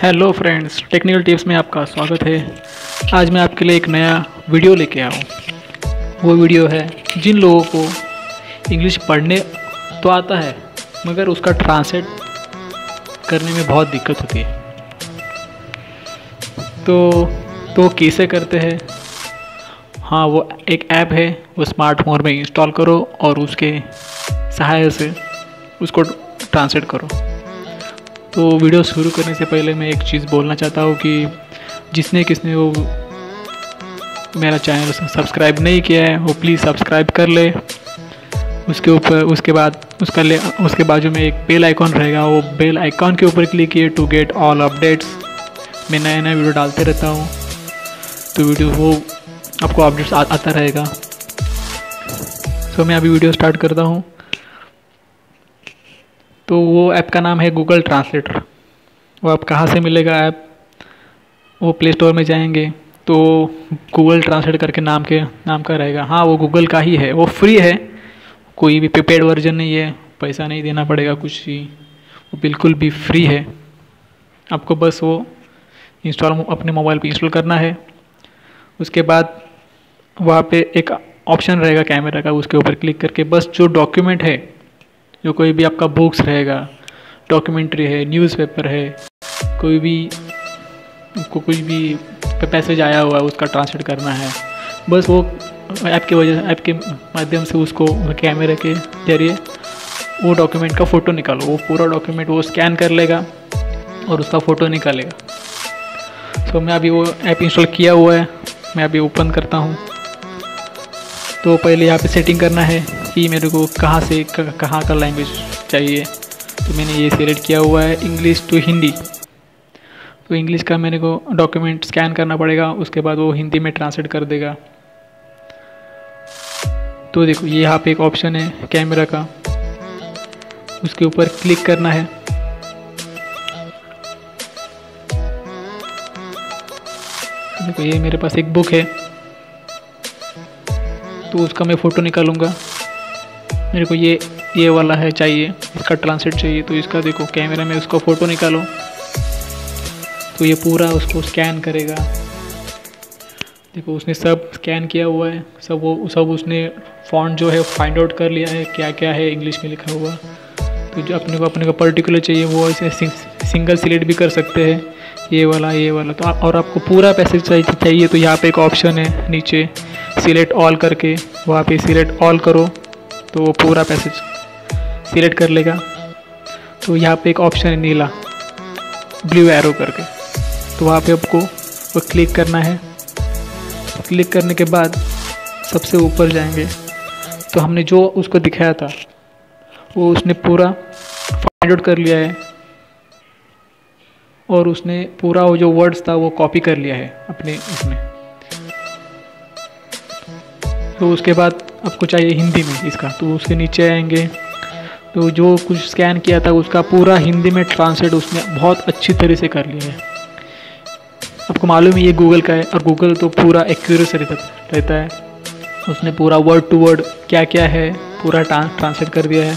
Hello friends technical tips में आपका स्वागत है। आज मैं आपके लिए एक नया वीडियो लेके आया हूँ। वो वीडियो है, जिन लोगों को इंग्लिश पढ़ने तो आता है, मगर उसका ट्रांसलेट करने में बहुत दिक्कत होती है। तो तो कैसे करते हैं? हाँ वो एक ऐप है, वो स्मार्टफ़ोन में इंस्टॉल करो और उसके सहायता से उसको ट्रांसलेट करो। तो वीडियो शुरू करने से पहले मैं एक चीज़ बोलना चाहता हूँ कि जिसने किसने वो मेरा चैनल सब्सक्राइब नहीं किया है, वो प्लीज़ सब्सक्राइब कर ले। उसके ऊपर, उसके बाद, उसका ले, उसके बाजू में एक बेल आइकॉन रहेगा। वो बेल आइकॉन के ऊपर क्लिक किए टू गेट ऑल अपडेट्स मैं नया नया वीडियो डालते रहता हूँ। तो वीडियो वो आपको अपडेट्स आता रहेगा। तो मैं अभी वीडियो स्टार्ट करता हूँ। तो वो ऐप का नाम है गूगल ट्रांसलेटर वो आप कहाँ से मिलेगा ऐप? वो प्ले स्टोर में जाएँगे तो गूगल ट्रांसलेट करके नाम के, नाम का रहेगा। हाँ वो गूगल का ही है। वो फ्री है। कोई भी पेड वर्जन नहीं है। पैसा नहीं देना पड़ेगा कुछ ही वो बिल्कुल भी फ्री है। आपको बस वो इंस्टॉल अपने मोबाइल पे इंस्टॉल करना है। उसके बाद वहाँ पे एक ऑप्शन रहेगा कैमरा का, उसके ऊपर क्लिक करके। बस जो डॉक्यूमेंट है जो कोई भी आपका बुक्स रहेगा डॉक्यूमेंट्री है न्यूज़पेपर है, कोई भी को कोई भी पैसेज आया हुआ है, उसका ट्रांसलेट करना है, बस वो ऐप की वजह ऐप के माध्यम से उसको कैमरे के ज़रिए वो डॉक्यूमेंट का फ़ोटो निकालो। वो पूरा डॉक्यूमेंट वो स्कैन कर लेगा और उसका फ़ोटो निकालेगा। तो मैं अभी वो ऐप इंस्टॉल किया हुआ है, मैं अभी ओपन करता हूँ। तो पहले यहाँ पे सेटिंग करना है। कि मेरे को कहाँ से कहाँ का लैंग्वेज चाहिए। तो मैंने ये सिलेक्ट किया हुआ है इंग्लिश टू हिंदी तो इंग्लिश का मेरे को डॉक्यूमेंट स्कैन करना पड़ेगा, उसके बाद वो हिंदी में ट्रांसलेट कर देगा। तो देखो, ये यहाँ पे एक ऑप्शन है कैमरा का। उसके ऊपर क्लिक करना है। देखो, ये मेरे पास एक बुक है। तो उसका मैं फ़ोटो निकालूँगा। मेरे को ये ये वाला है चाहिए, इसका ट्रांसलेट चाहिए तो इसका देखो कैमरा में उसका फ़ोटो निकालो। तो ये पूरा उसको स्कैन करेगा। देखो उसने सब स्कैन किया हुआ है, सब वो, सब उसने फॉन्ट जो है फाइंड आउट कर लिया है क्या क्या है इंग्लिश में लिखा हुआ। तो जो अपने को अपने को पर्टिकुलर चाहिए, वो ऐसे सिंगल सिलेक्ट भी कर सकते हैं। ये वाला ये वाला तो और आपको पूरा पैसेज चाहिए तो यहाँ पे एक ऑप्शन है नीचे सिलेक्ट ऑल करके, वहाँ पे सिलेक्ट ऑल करो। तो वो पूरा पैसेज सिलेक्ट कर लेगा। तो यहाँ पे एक ऑप्शन है नीला, ब्लू एरो करके। तो वहाँ पे आपको वो क्लिक करना है। क्लिक करने के बाद सबसे ऊपर जाएँगे। तो हमने जो उसको दिखाया था, वो उसने पूरा फाइंड आउट कर लिया है। और उसने पूरा वो जो वर्ड्स था, वो कॉपी कर लिया है अपने इसमें तो उसके बाद आपको चाहिए हिंदी में इसका। तो उसके नीचे आएँगे। तो जो कुछ स्कैन किया था, उसका पूरा हिंदी में ट्रांसलेट उसने बहुत अच्छी तरह से कर लिया है। आपको मालूम है, ये गूगल का है और गूगल तो पूरा एक्यूरेट रहता रहता है। उसने पूरा वर्ड टू वर्ड क्या क्या है, पूरा ट्रांसलेट कर दिया है।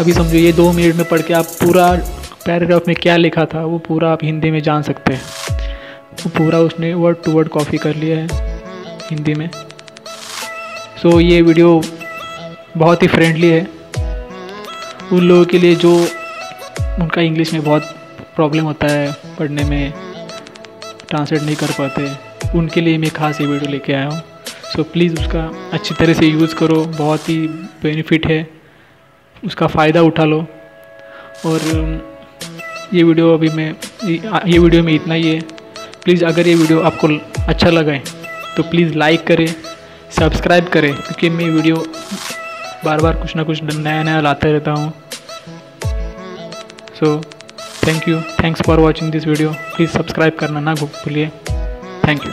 अभी समझो, ये दो मिनट में पढ़ के आप पूरा पैराग्राफ में क्या लिखा था, वो पूरा आप हिंदी में जान सकते हैं। वो पूरा उसने वर्ड टू वर्ड कॉपी कर लिया है, हिंदी में। सो ये वीडियो बहुत ही फ्रेंडली है। उन लोगों के लिए जो उनका इंग्लिश में बहुत प्रॉब्लम होता है, पढ़ने में ट्रांसलेट नहीं कर पाते, उनके लिए मैं खास ये वीडियो लेके आया हूँ। सो प्लीज़ उसका अच्छी तरह से यूज़ करो, बहुत ही बेनिफिट है। उसका फ़ायदा उठा लो। और ये वीडियो अभी मैं, ये वीडियो में इतना ही है। प्लीज़ अगर ये वीडियो आपको अच्छा लगा है तो प्लीज़ लाइक करें। सब्सक्राइब करें, क्योंकि मैं वीडियो बार बार कुछ ना कुछ नया नया लाते रहता हूँ। So thank you thanks for watching this video please subscribe करना ना भूलिए। Thank you